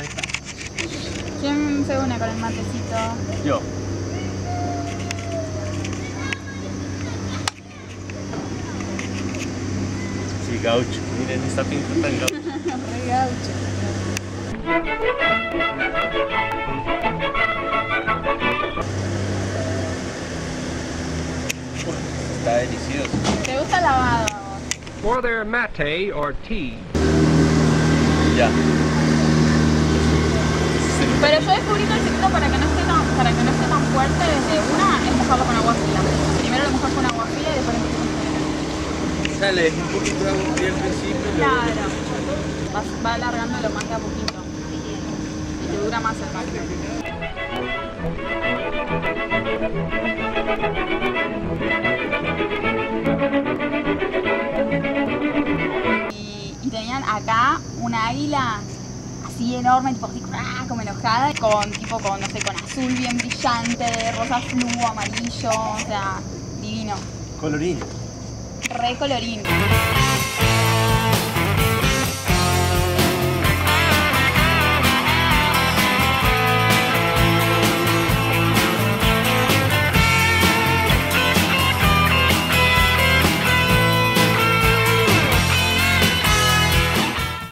ahí está. ¿Quién se une con el matecito? Yo. Sí, gaucho. Miren esta pinta tan gaucho. Re gaucho. Está delicioso. ¿Te gusta el lavado their mate or tea. Ya. Pero yo descubrí que el secreto para que no esté tan, para que no esté tan fuerte desde una es mojarlo con agua fría. Primero lo mojas con agua fría y después lo mojas con agua O sea, le dejé un poquito de agua fría al principio. Claro. Vas, va alargándolo más de a poquito. Y te dura más el. Y, y tenían acá una águila así enorme, tipo así, ¡ah! como enojada, con tipo con, no sé, con azul bien brillante, rosa fluo, amarillo, o sea, divino. Colorín. Re colorín.